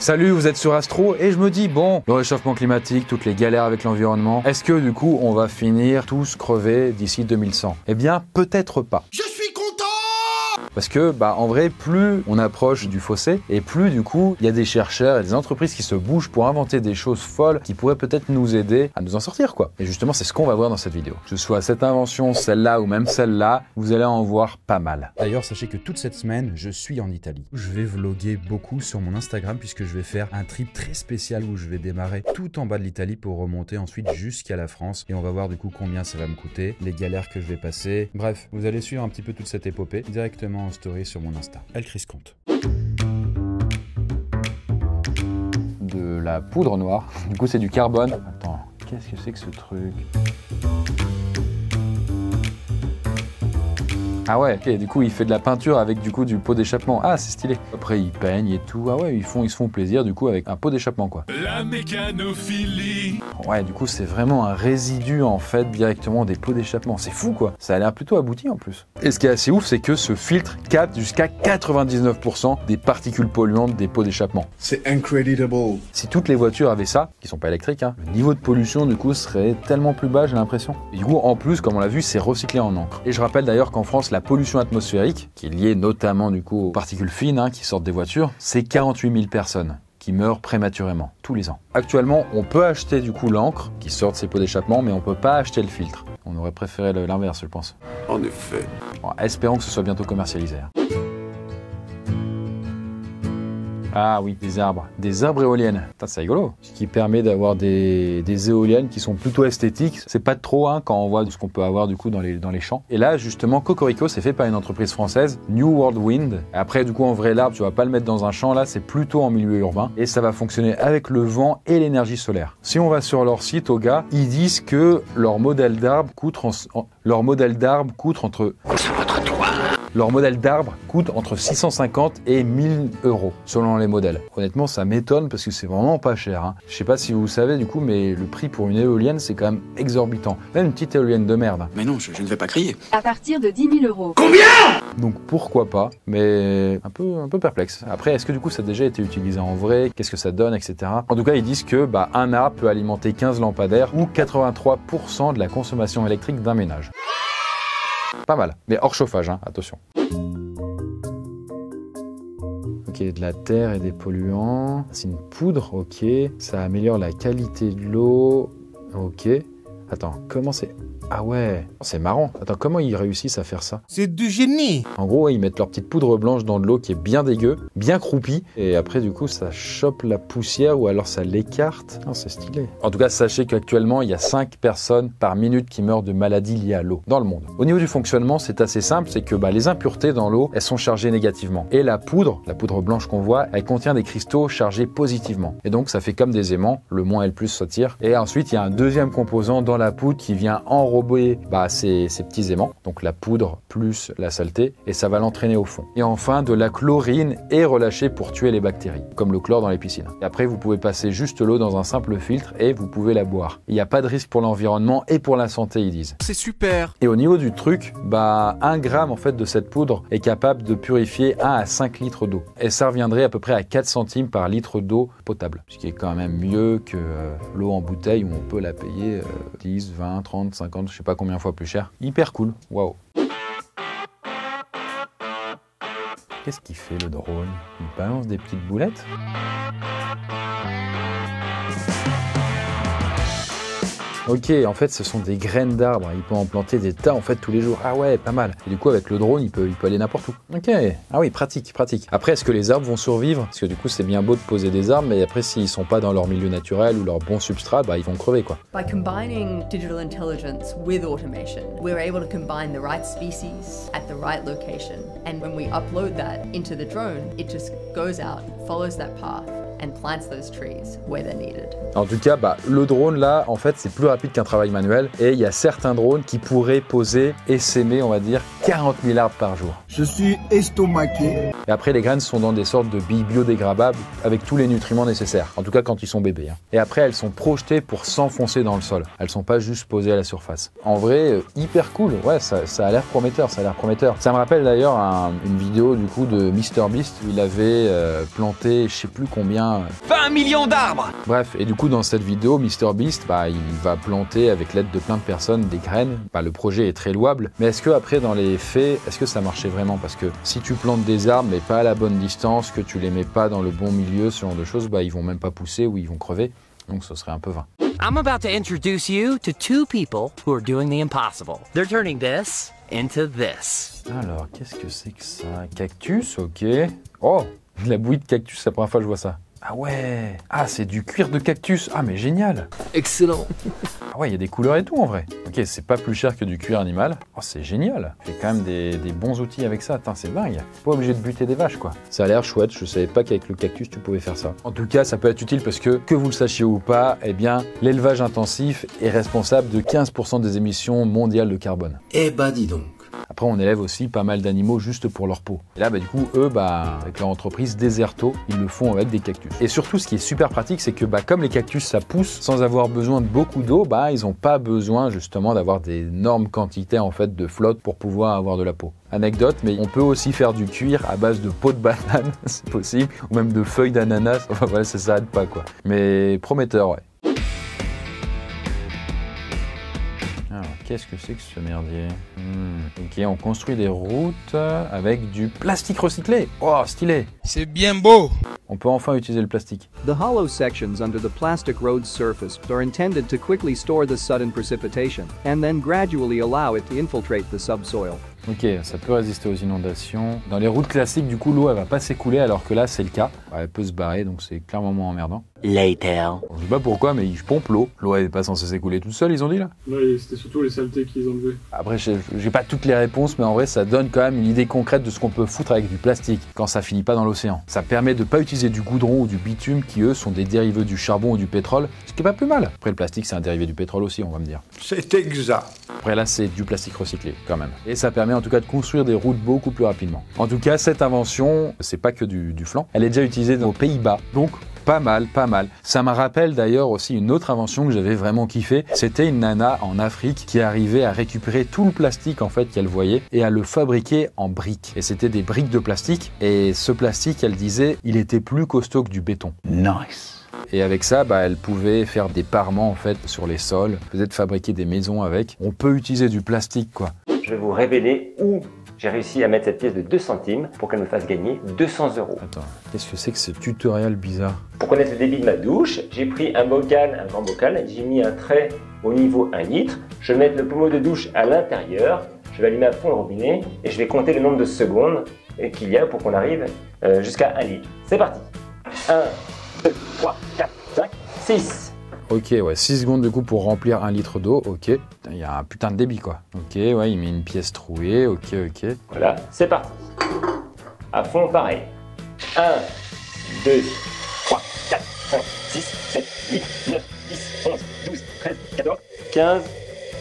Salut, vous êtes sur Astro et je me dis, bon, le réchauffement climatique, toutes les galères avec l'environnement, est-ce que du coup on va finir tous crevés d'ici 2100 Eh bien, peut-être pas. Parce que, bah, en vrai, plus on approche du fossé, et plus du coup, il y a des chercheurs et des entreprises qui se bougent pour inventer des choses folles qui pourraient peut-être nous aider à nous en sortir, quoi. Et justement, c'est ce qu'on va voir dans cette vidéo. Que ce soit cette invention, celle-là ou même celle-là, vous allez en voir pas mal. D'ailleurs, sachez que toute cette semaine, je suis en Italie. Je vais vloguer beaucoup sur mon Instagram puisque je vais faire un trip très spécial où je vais démarrer tout en bas de l'Italie pour remonter ensuite jusqu'à la France. Et on va voir du coup combien ça va me coûter, les galères que je vais passer. Bref, vous allez suivre un petit peu toute cette épopée directement en story sur mon Insta. Compte. De la poudre noire. Du coup, c'est du carbone. Attends, qu'est-ce que c'est que ce truc? Ah ouais, ok, du coup il fait de la peinture avec du coup du pot d'échappement. Ah c'est stylé. Après ils peignent et tout. Ah ouais, ils font ils se font plaisir du coup avec un pot d'échappement quoi. La mécanophilie. Ouais, du coup c'est vraiment un résidu en fait directement des pots d'échappement. C'est fou quoi. Ça a l'air plutôt abouti en plus. Et ce qui est assez ouf, c'est que ce filtre capte jusqu'à 99% des particules polluantes des pots d'échappement. C'est incredible. Si toutes les voitures avaient ça, qui sont pas électriques, hein, le niveau de pollution du coup serait tellement plus bas, j'ai l'impression. Et du coup, en plus, comme on l'a vu, c'est recyclé en encre. Et je rappelle d'ailleurs qu'en France, la pollution atmosphérique, qui est liée notamment du coup aux particules fines hein, qui sortent des voitures, c'est 48 000 personnes qui meurent prématurément tous les ans. Actuellement, on peut acheter du coup l'encre qui sort de ces pots d'échappement, mais on peut pas acheter le filtre. On aurait préféré l'inverse, je pense. En effet. Bon, espérons que ce soit bientôt commercialisé. hein. Ah oui, des arbres. Des arbres éoliennes. C'est rigolo. Ce qui permet d'avoir des, des éoliennes qui sont plutôt esthétiques. C'est pas trop hein, quand on voit ce qu'on peut avoir du coup dans les, dans les champs. Et là, justement, Cocorico, c'est fait par une entreprise française, New World Wind. Après, du coup, en vrai, l'arbre, tu vas pas le mettre dans un champ. Là, c'est plutôt en milieu urbain. Et ça va fonctionner avec le vent et l'énergie solaire. Si on va sur leur site, au gars, ils disent que leur modèle d'arbre coûte, leur modèle d'arbre coûte entre leur modèle d'arbre coûte entre 650 et 1000 euros selon les modèles. Honnêtement, ça m'étonne parce que c'est vraiment pas cher. Hein. Je sais pas si vous savez du coup, mais le prix pour une éolienne, c'est quand même exorbitant. Même une petite éolienne de merde. Mais non, je, je ne vais pas crier. à partir de 10 000 euros. Donc pourquoi pas, mais un peu, un peu perplexe. Après, est-ce que du coup ça a déjà été utilisé en vrai? Qu'est-ce que ça donne, etc. En tout cas, ils disent que bah, un arbre peut alimenter 15 lampadaires ou 83% de la consommation électrique d'un ménage. Pas mal, mais hors chauffage, hein, attention. Ok, de la terre et des polluants. C'est une poudre, ok. Ça améliore la qualité de l'eau, ok. Attends, comment c'est Ah ouais, c'est marrant. Attends, comment ils réussissent à faire ça C'est du génie en gros, ils mettent leur petite poudre blanche dans de l'eau qui est bien dégueu, bien croupie, et après, du coup, ça chope la poussière ou alors ça l'écarte. Ah, c'est stylé. En tout cas, sachez qu'actuellement, il y a 5 personnes par minute qui meurent de maladies liées à l'eau dans le monde. Au niveau du fonctionnement, c'est assez simple, c'est que bah, les impuretés dans l'eau, elles sont chargées négativement. Et la poudre, la poudre blanche qu'on voit, elle contient des cristaux chargés positivement. Et donc, ça fait comme des aimants, le moins et le plus s'attire. Et ensuite, il y a un deuxième composant dans la poudre qui vient enrober bah, ces, ces petits aimants, donc la poudre plus la saleté, et ça va l'entraîner au fond. Et enfin, de la chlorine est relâchée pour tuer les bactéries, comme le chlore dans les piscines. Et après, vous pouvez passer juste l'eau dans un simple filtre et vous pouvez la boire. Il n'y a pas de risque pour l'environnement et pour la santé, ils disent. C'est super Et au niveau du truc, bah 1 gramme en fait de cette poudre est capable de purifier 1 à 5 litres d'eau. Et ça reviendrait à peu près à 4 centimes par litre d'eau potable. Ce qui est quand même mieux que euh, l'eau en bouteille où on peut la payer euh, 10, 20, 30, 50, je sais pas combien fois plus cher. Hyper cool. Waouh. Qu'est-ce qu'il fait le drone? Il balance des petites boulettes Ok, en fait, ce sont des graines d'arbres. Il peut en planter des tas en fait tous les jours. Ah ouais, pas mal. Et du coup, avec le drone, il peut, il peut aller n'importe où. Ok. Ah oui, pratique, pratique. Après, est-ce que les arbres vont survivre? Parce que du coup, c'est bien beau de poser des arbres, mais après, s'ils sont pas dans leur milieu naturel ou leur bon substrat, bah, ils vont crever quoi. By combining digital intelligence with automation, we're able to combine the right species at the right location. And when we upload that into the drone, it just goes out, follows that path, and plants those trees where they're needed. En tout cas, bah, le drone là, en fait, c'est plus rapide qu'un travail manuel. Et il y a certains drones qui pourraient poser et s'aimer, on va dire, 40 000 arbres par jour. Je suis estomaqué. Et après, les graines sont dans des sortes de billes biodégradables avec tous les nutriments nécessaires. En tout cas, quand ils sont bébés. hein. Et après, elles sont projetées pour s'enfoncer dans le sol. Elles sont pas juste posées à la surface. En vrai, euh, hyper cool. Ouais, ça, ça a l'air prometteur. Ça a l'air prometteur. Ça me rappelle d'ailleurs un- une vidéo du coup de MrBeast où il avait euh, planté, je sais plus combien, 20 millions d'arbres Bref, et du coup dans cette vidéo, MrBeast, bah, il va planter avec l'aide de plein de personnes des graines. Bah, le projet est très louable, mais est-ce que après dans les faits, est-ce que ça marchait vraiment? Parce que si tu plantes des arbres mais pas à la bonne distance, que tu les mets pas dans le bon milieu, ce genre de choses, bah ils vont même pas pousser ou ils vont crever. Donc ce serait un peu vain. I'm about to introduce you to two people who are doing the impossible. They're turning this into this. Alors, qu'est-ce que c'est que ça? Cactus, ok. Oh, de la bouillie de cactus, c'est la première fois que je vois ça. Ah ouais Ah, c'est du cuir de cactus Ah, mais génial Excellent. Ah ouais, il y a des couleurs et tout en vrai. Ok, c'est pas plus cher que du cuir animal. Oh, c'est génial. J'ai quand même des, des bons outils avec ça. Attends, c'est dingue. Pas obligé de buter des vaches, quoi. Ça a l'air chouette. Je savais pas qu'avec le cactus, tu pouvais faire ça. En tout cas, ça peut être utile parce que, que vous le sachiez ou pas, eh bien, l'élevage intensif est responsable de 15% des émissions mondiales de carbone. Eh bah dis donc. Après, on élève aussi pas mal d'animaux juste pour leur peau. Et là, bah, du coup, eux, bah, avec leur entreprise Deserto, ils le font avec des cactus. Et surtout, ce qui est super pratique, c'est que bah, comme les cactus, ça pousse sans avoir besoin de beaucoup d'eau, bah, ils n'ont pas besoin justement d'avoir d'énormes quantités en fait de flotte pour pouvoir avoir de la peau. Anecdote, mais on peut aussi faire du cuir à base de peau de banane, c'est possible, ou même de feuilles d'ananas. Enfin voilà, ça s'arrête pas quoi. Mais prometteur, ouais. Qu'est-ce que c'est que ce merdier Hmm, Ok, on construit des routes avec du plastique recyclé. Oh, stylé C'est bien beau On peut enfin utiliser le plastique. The hollow sections under the plastic road's surface are intended to quickly store the sudden precipitation, and then gradually allow it to infiltrate the subsoil. Ok, ça peut résister aux inondations. Dans les routes classiques, du coup, l'eau, elle va pas s'écouler, alors que là, c'est le cas. Elle peut se barrer, donc c'est clairement moins emmerdant. Later. Je sais pas pourquoi, mais ils pompent l'eau. L'eau, elle est pas censée s'écouler toute seule, ils ont dit là? Ouais, c'était surtout les saletés qu'ils enlevaient. Après, j'ai j'ai pas toutes les réponses, mais en vrai, ça donne quand même une idée concrète de ce qu'on peut foutre avec du plastique quand ça finit pas dans l'océan. Ça permet de pas utiliser du goudron ou du bitume qui, eux, sont des dérivés du charbon ou du pétrole, ce qui est pas plus mal. Après, le plastique, c'est un dérivé du pétrole aussi, on va me dire. C'est exact. Après, là, c'est du plastique recyclé quand même. Et ça permet en tout cas de construire des routes beaucoup plus rapidement. En tout cas, cette invention, c'est pas que du, flanc. Elle est déjà utilisée aux Pays-Bas. Donc, pas mal, pas mal. Ça me rappelle d'ailleurs aussi une autre invention que j'avais vraiment kiffé. C'était une nana en Afrique qui arrivait à récupérer tout le plastique en fait qu'elle voyait et à le fabriquer en briques. Et c'était des briques de plastique. Et ce plastique, elle disait, il était plus costaud que du béton. Nice. Et avec ça, bah, elle pouvait faire des parements en fait sur les sols, peut-être fabriquer des maisons avec. On peut utiliser du plastique quoi. je vais vous révéler où j'ai réussi à mettre cette pièce de 2 centimes pour qu'elle me fasse gagner 200 euros. Attends, qu'est-ce que c'est que ce tutoriel bizarre? Pour connaître le débit de ma douche, j'ai pris un bocal, un grand bocal, j'ai mis un trait au niveau 1 litre, je vais mettre le pommeau de douche à l'intérieur, je vais allumer à fond le robinet et je vais compter le nombre de secondes qu'il y a pour qu'on arrive euh, jusqu'à 1 litre. C'est parti 1, 2, 3, 4, 5, 6 Ok, ouais, 6 secondes du coup pour remplir un litre d'eau, ok. Il y a un putain de débit quoi. Ok, ouais, il met une pièce trouée, ok, ok. Voilà, c'est parti. À fond, pareil. 1, 2, 3, 4, 5, 6, 7, 8, 9, 10, 11, 12, 13, 14, 15,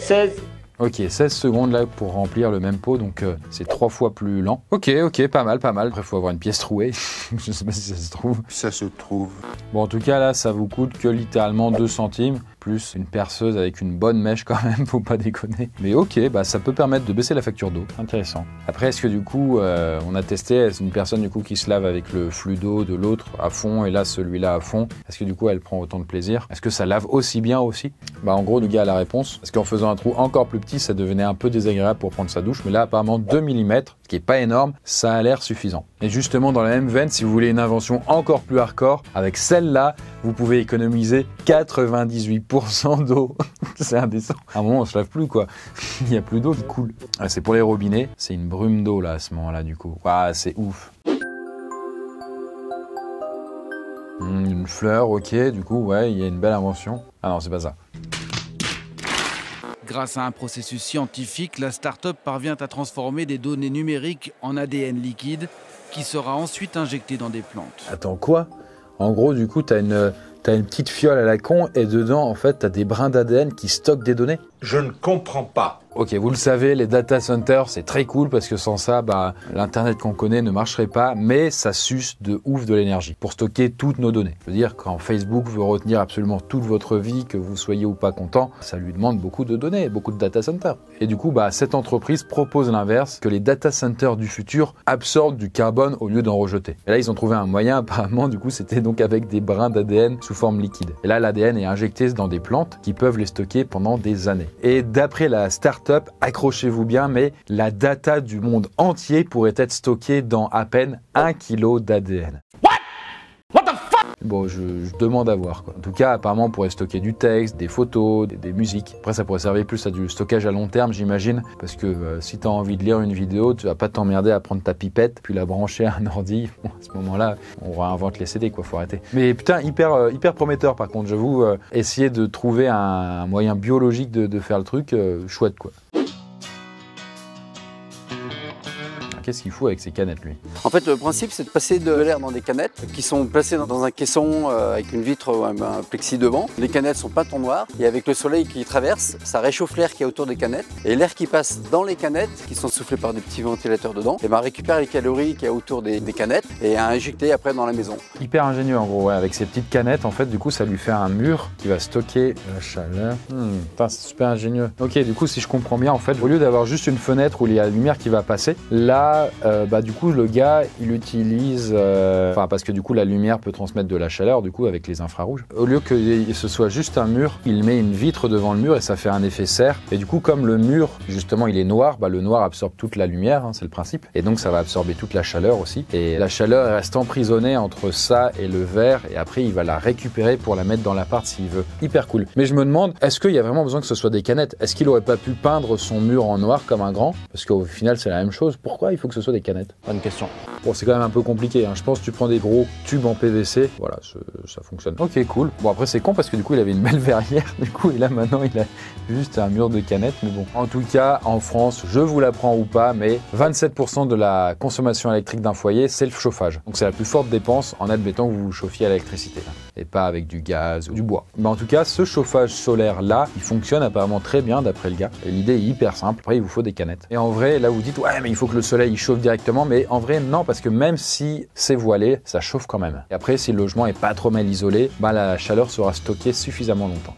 16. Ok, 16 secondes là pour remplir le même pot, donc euh, c'est trois fois plus lent. Ok, ok, pas mal, pas mal. Après, faut avoir une pièce trouée. Je sais pas si ça se trouve. Ça se trouve. Bon, en tout cas, là, ça vous coûte que littéralement 2 centimes, plus une perceuse avec une bonne mèche quand même, faut pas déconner. Mais ok, bah ça peut permettre de baisser la facture d'eau. Intéressant. Après, est-ce que du coup, euh, on a testé, une personne du coup qui se lave avec le flux d'eau de l'autre à fond et là celui-là à fond, est-ce que du coup elle prend autant de plaisir? Est-ce que ça lave aussi bien aussi? Bah en gros, le gars a la réponse. Parce qu'en faisant un trou encore plus petit, ça devenait un peu désagréable pour prendre sa douche, mais là apparemment 2 mm, ce qui est pas énorme, ça a l'air suffisant. Et justement, dans la même veine, si vous voulez une invention encore plus hardcore, avec celle-là, vous pouvez économiser 98% d'eau. c'est indécent. À un moment, on se lave plus, quoi. Il n'y a plus d'eau qui coule. Ah, c'est pour les robinets. C'est une brume d'eau, là, à ce moment-là, du coup. Ah, c'est ouf. Hmm, une fleur, ok, du coup, ouais, il y a une belle invention. Ah non, c'est pas ça. Grâce à un processus scientifique, la start-up parvient à transformer des données numériques en ADN liquide qui sera ensuite injecté dans des plantes. Attends, quoi? En gros, du coup, t'as une, t'as une petite fiole à la con et dedans, en fait, t'as des brins d'ADN qui stockent des données Je ne comprends pas. Ok, vous le savez, les data centers, c'est très cool parce que sans ça, bah, l'internet qu'on connaît ne marcherait pas, mais ça suce de ouf de l'énergie pour stocker toutes nos données. Je veux dire, quand Facebook veut retenir absolument toute votre vie, que vous soyez ou pas content, ça lui demande beaucoup de données, beaucoup de data centers. Et du coup, bah, cette entreprise propose l'inverse, que les data centers du futur absorbent du carbone au lieu d'en rejeter. Et là, ils ont trouvé un moyen, apparemment, du coup, c'était donc avec des brins d'ADN sous forme liquide. Et là, l'ADN est injecté dans des plantes qui peuvent les stocker pendant des années. Et d'après la accrochez-vous bien, mais la data du monde entier pourrait être stockée dans à peine 1 kg d'ADN. Je, demande à voir. En tout cas, apparemment, on pourrait stocker du texte, des photos, des, musiques. Après, ça pourrait servir plus à du stockage à long terme, j'imagine. Parce que euh, si tu as envie de lire une vidéo, tu vas pas t'emmerder à prendre ta pipette, puis la brancher à un ordi. Bon, à ce moment-là, on réinvente les CD, quoi. Faut arrêter. Mais putain, hyper, euh, hyper prometteur, par contre. J'avoue, euh, essayer de trouver un, un moyen biologique de, de faire le truc, euh, chouette, quoi. Qu'est-ce qu'il fout avec ces canettes, lui? En fait, le principe, c'est de passer de l'air dans des canettes qui sont placées dans un caisson euh, avec une vitre ou un, plexi devant. Les canettes sont peintes en noir et avec le soleil qui traverse, ça réchauffe l'air qui est autour des canettes. Et l'air qui passe dans les canettes, qui sont soufflés par des petits ventilateurs dedans, et ben récupère les calories qu'il y a autour des, des canettes et à injecter après dans la maison. Hyper ingénieux en gros, ouais. avec ces petites canettes, en fait, du coup, ça lui fait un mur qui va stocker la chaleur. Hmm, putain, c'est super ingénieux. Ok, du coup, si je comprends bien, en fait, au lieu d'avoir juste une fenêtre où il y a la lumière qui va passer, là, euh, bah, du coup, le gars, il utilise, euh, enfin, parce que du coup, la lumière peut transmettre de la chaleur, du coup, avec les infrarouges. Au lieu que ce soit juste un mur, il met une vitre devant le mur et ça fait un effet serre. Et du coup, comme le mur, justement, il est noir, bah, le noir absorbe toute la lumière, hein, c'est le principe. Et donc, ça va absorber toute la chaleur aussi. Et la chaleur reste emprisonnée entre ça et le verre. Et après, il va la récupérer pour la mettre dans l'appart s'il veut. Hyper cool. Mais je me demande, est-ce qu'il y a vraiment besoin que ce soit des canettes? Est-ce qu'il aurait pas pu peindre son mur en noir comme un grand? Parce qu'au final, c'est la même chose. Pourquoi il faut que ce soit des canettes Bonne question. Bon, c'est quand même un peu compliqué. hein. Je pense que tu prends des gros tubes en PVC. Voilà, ce- ça fonctionne. Ok, cool. Bon, après, c'est con parce que du coup, il avait une belle verrière. Du coup, et là, maintenant, il a juste un mur de canettes. Mais bon. En tout cas, en France, je vous l'apprends ou pas, mais 27% de la consommation électrique d'un foyer, c'est le chauffage. Donc, c'est la plus forte dépense en admettant que vous vous chauffiez à l'électricité. Et pas avec du gaz ou du bois. Mais en tout cas, ce chauffage solaire-là, il fonctionne apparemment très bien d'après le gars. Et l'idée est hyper simple. Après, il vous faut des canettes. Et en vrai, là, vous dites, ouais, mais il faut que le soleil chauffe directement. Mais en vrai, non, parce que même si c'est voilé, ça chauffe quand même. Et après, si le logement est pas trop mal isolé, bah, la chaleur sera stockée suffisamment longtemps.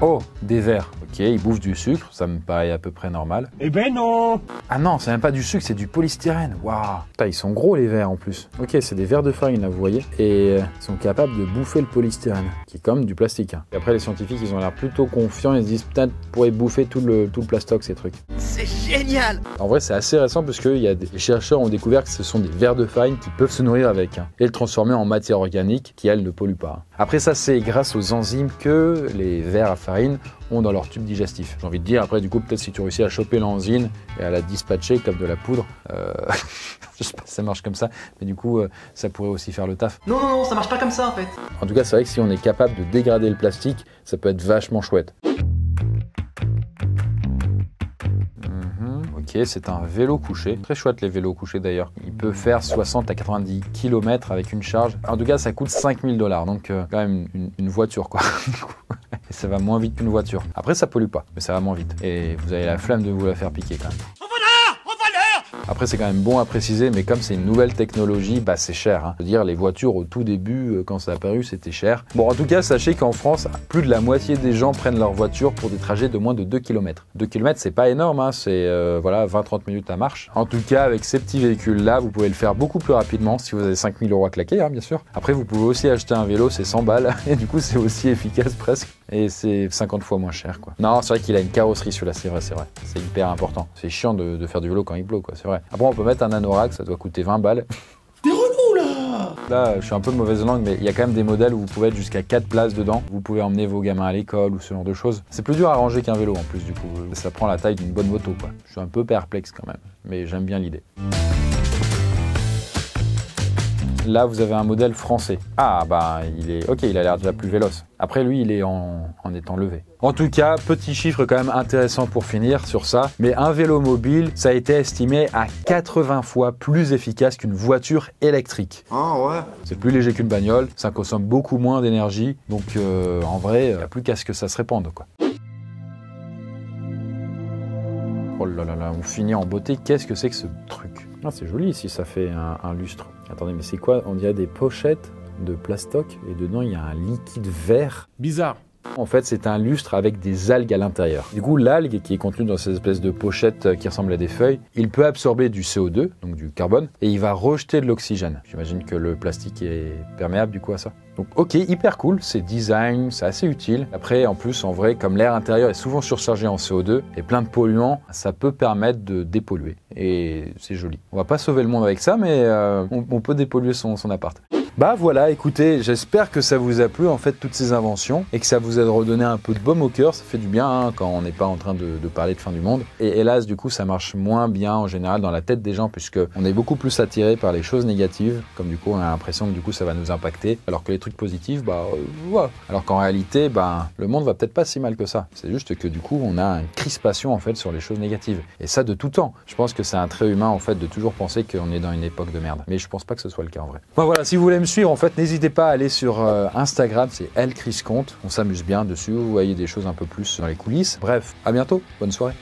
Oh, des verres. Ok, ils bouffent du sucre, ça me paraît à peu près normal. Eh ben non Ah non, c'est même pas du sucre, c'est du polystyrène. Waouh Putain, ils sont gros les verres en plus. Ok, c'est des verres de farine là, vous voyez. Et euh, ils sont capables de bouffer le polystyrène, qui est comme du plastique. hein. Et après, les scientifiques, ils ont l'air plutôt confiants. Ils se disent, putain, pourrait bouffer tout le, tout le plastoc, ces trucs. C'est génial En vrai, c'est assez récent parce que il y a des les chercheurs ont découvert que ce sont des vers de farine qui peuvent se nourrir avec hein, et le transformer en matière organique qui, elle, ne pollue pas. Après ça, c'est grâce aux enzymes que les vers à farine ont dans leur tube digestif. J'ai envie de dire, après, du coup, peut-être si tu réussis à choper l'enzyme et à la dispatcher comme de la poudre, euh, je sais pas si ça marche comme ça, mais du coup, euh, ça pourrait aussi faire le taf. Non, non, non, ça marche pas comme ça en fait. En tout cas, c'est vrai que si on est capable de dégrader le plastique, ça peut être vachement chouette. Mhm, Ok, c'est un vélo couché. Très chouette les vélos couchés d'ailleurs. Il peut faire 60 à 90 km avec une charge. En tout cas, ça coûte 5000 dollars. Donc, euh, quand même une, une voiture quoi. Et ça va moins vite qu'une voiture. Après, ça pollue pas, mais ça va moins vite. Et vous avez la flemme de vous la faire piquer quand même. Après, c'est quand même bon à préciser, mais comme c'est une nouvelle technologie, bah c'est cher. Hein. Je veux dire, les voitures au tout début, euh, quand ça a apparu, c'était cher. Bon, en tout cas, sachez qu'en France, plus de la moitié des gens prennent leur voiture pour des trajets de moins de 2 km. 2 km, c'est pas énorme, hein, c'est euh, voilà 20-30 minutes à marche. En tout cas, avec ces petits véhicules-là, vous pouvez le faire beaucoup plus rapidement si vous avez 5000 euros à claquer, hein, bien sûr. Après, vous pouvez aussi acheter un vélo, c'est 100 balles, et du coup, c'est aussi efficace presque. Et c'est 50 fois moins cher, quoi. Non, c'est vrai qu'il a une carrosserie celui-là, c'est vrai, c'est vrai. C'est hyper important. C'est chiant de, de faire du vélo quand il pleut, quoi, c'est vrai. Après, on peut mettre un anorak, ça doit coûter 20 balles. T'es relou là Là, je suis un peu de mauvaise langue, mais il y a quand même des modèles où vous pouvez être jusqu'à 4 places dedans. Vous pouvez emmener vos gamins à l'école ou ce genre de choses. C'est plus dur à ranger qu'un vélo en plus, du coup. Ça prend la taille d'une bonne moto, quoi. Je suis un peu perplexe quand même, mais j'aime bien l'idée. Là, vous avez un modèle français. Ah, bah, il est. Ok, il a l'air déjà plus véloce. Après, lui, il est en, étant levé. En tout cas, petit chiffre quand même intéressant pour finir sur ça. Mais un vélo mobile, ça a été estimé à 80 fois plus efficace qu'une voiture électrique. Ah ouais C'est plus léger qu'une bagnole, ça consomme beaucoup moins d'énergie. Donc, euh, en vrai, il n'y a plus qu'à ce que ça se répande, quoi. Oh là là là, on finit en beauté. Qu'est-ce que c'est que ce truc? Ah, c'est joli ici, ça fait un, un lustre. Attendez, mais c'est quoi? On dirait des pochettes de plastoc et dedans il y a un liquide vert. Bizarre. En fait, c'est un lustre avec des algues à l'intérieur. Du coup, l'algue qui est contenue dans cette espèce de pochette euh, qui ressemble à des feuilles, il peut absorber du CO2, donc du carbone, et il va rejeter de l'oxygène. J'imagine que le plastique est perméable du coup à ça. Donc ok, hyper cool, c'est design, c'est assez utile. Après, en plus, en vrai, comme l'air intérieur est souvent surchargé en CO2 et plein de polluants, ça peut permettre de dépolluer. Et c'est joli. On va pas sauver le monde avec ça, mais euh, on, peut dépolluer son appart. Bah voilà, écoutez, j'espère que ça vous a plu en fait toutes ces inventions et que ça vous a redonné un peu de baume au cœur. Ça fait du bien hein, quand on n'est pas en train de, parler de fin du monde. Et hélas, du coup, ça marche moins bien en général dans la tête des gens puisque on est beaucoup plus attiré par les choses négatives. Comme du coup, on a l'impression que du coup, ça va nous impacter, alors que les trucs positifs, bah euh, voilà. Alors qu'en réalité, bah le monde va peut-être pas si mal que ça. C'est juste que du coup, on a une crispation en fait sur les choses négatives. Et ça de tout temps. Je pense que c'est un trait humain en fait de toujours penser qu'on est dans une époque de merde. Mais je pense pas que ce soit le cas en vrai. Voulez suivre, en fait, n'hésitez pas à aller sur euh, Instagram, c'est Elle Chris Comte. On s'amuse bien dessus, vous voyez des choses un peu plus dans les coulisses. Bref, à bientôt, bonne soirée.